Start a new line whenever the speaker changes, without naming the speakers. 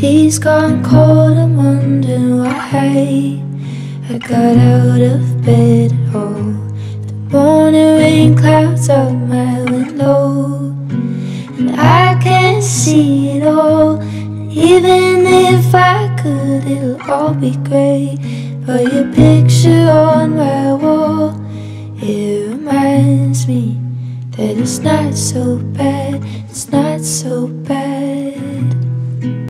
Tea's gone cold, I'm wondering why I got out of bed at all. The morning rain clouds up my window, and I can't see it all. Even if I could, it'll all be great. But your picture on my wall, it reminds me that it's not so bad, it's not so bad.